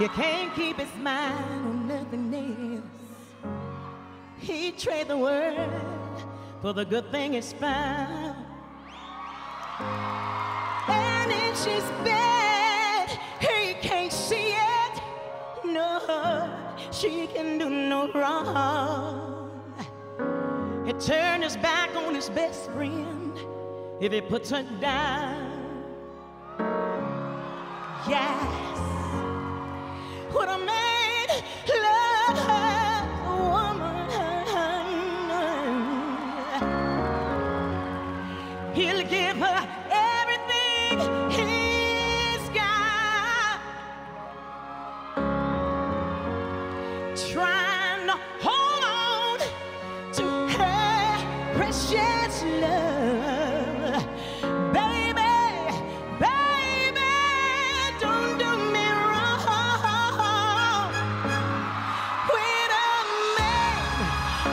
He can't keep his mind on nothing else. He trade the world for the good thing it's found. And if she's bad, he can't see it. No, she can do no wrong. He turned his back on his best friend if he puts her down. Yes, a man a woman. He'll give her everything he's got. Trying to hold on to her precious love.